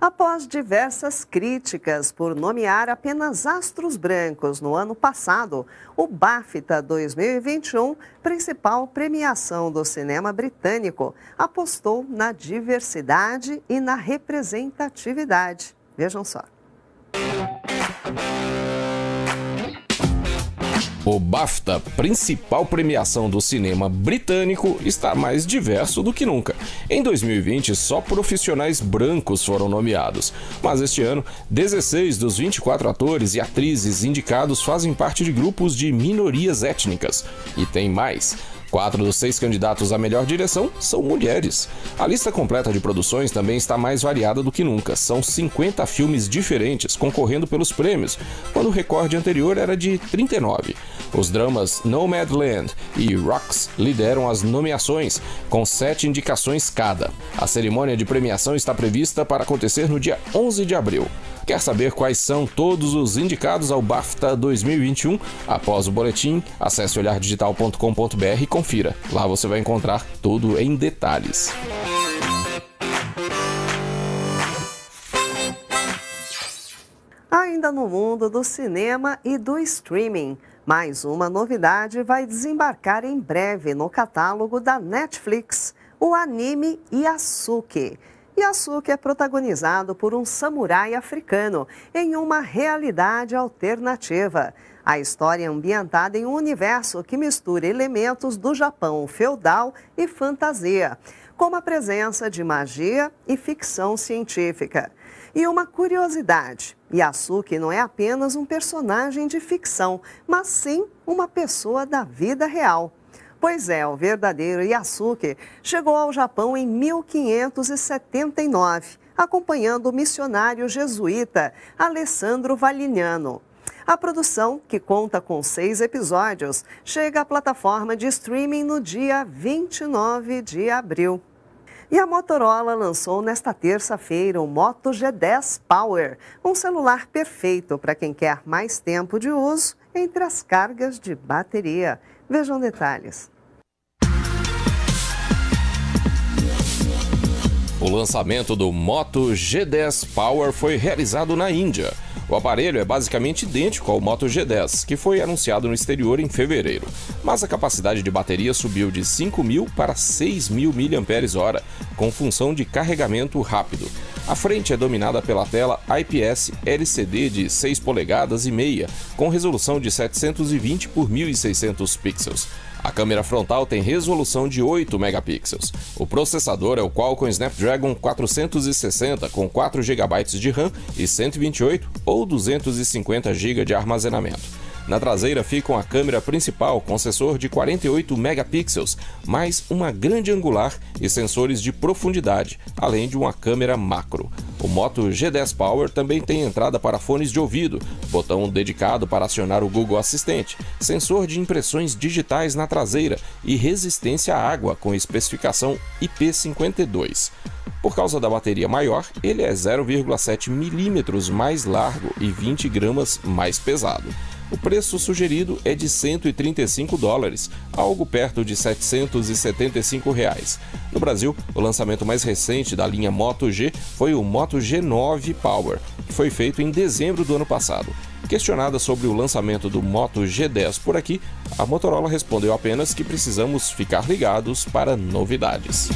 Após diversas críticas por nomear apenas astros brancos no ano passado, o BAFTA 2021, principal premiação do cinema britânico, apostou na diversidade e na representatividade. Vejam só. O BAFTA, principal premiação do cinema britânico, está mais diverso do que nunca. Em 2020, só profissionais brancos foram nomeados, mas este ano, 16 dos 24 atores e atrizes indicados fazem parte de grupos de minorias étnicas. E tem mais. Quatro dos seis candidatos à melhor direção são mulheres. A lista completa de produções também está mais variada do que nunca. São 50 filmes diferentes concorrendo pelos prêmios, quando o recorde anterior era de 39. Os dramas Nomadland e Rocks lideram as nomeações, com sete indicações cada. A cerimônia de premiação está prevista para acontecer no dia 11 de abril. Quer saber quais são todos os indicados ao BAFTA 2021? Após o boletim, acesse olhardigital.com.br e confira. Lá você vai encontrar tudo em detalhes. Ainda no mundo do cinema e do streaming, mais uma novidade vai desembarcar em breve no catálogo da Netflix, o anime Yasuke. Yasuke é protagonizado por um samurai africano em uma realidade alternativa. A história é ambientada em um universo que mistura elementos do Japão feudal e fantasia, como a presença de magia e ficção científica. E uma curiosidade: Yasuke não é apenas um personagem de ficção, mas sim uma pessoa da vida real. Pois é, o verdadeiro Yasuke chegou ao Japão em 1579, acompanhando o missionário jesuíta Alessandro Valignano. A produção, que conta com seis episódios, chega à plataforma de streaming no dia 29 de abril. E a Motorola lançou nesta terça-feira o Moto G10 Power, um celular perfeito para quem quer mais tempo de uso entre as cargas de bateria. Vejam detalhes. O lançamento do Moto G10 Power foi realizado na Índia. O aparelho é basicamente idêntico ao Moto G10, que foi anunciado no exterior em fevereiro, mas a capacidade de bateria subiu de 5.000 para 6.000 mAh, com função de carregamento rápido. A frente é dominada pela tela IPS LCD de 6 polegadas e meia, com resolução de 720 por 1600 pixels. A câmera frontal tem resolução de 8 megapixels. O processador é o Qualcomm Snapdragon 460 com 4 GB de RAM e 128 ou 250 GB de armazenamento. Na traseira fica a câmera principal com sensor de 48 megapixels, mais uma grande angular e sensores de profundidade, além de uma câmera macro. O Moto G10 Power também tem entrada para fones de ouvido, botão dedicado para acionar o Google Assistente, sensor de impressões digitais na traseira e resistência à água com especificação IP52. Por causa da bateria maior, ele é 0,7 milímetros mais largo e 20 gramas mais pesado. O preço sugerido é de 135 dólares, algo perto de 775 reais. No Brasil, o lançamento mais recente da linha Moto G foi o Moto G9 Power, que foi feito em dezembro do ano passado. Questionada sobre o lançamento do Moto G10 por aqui, a Motorola respondeu apenas que precisamos ficar ligados para novidades.